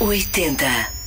80.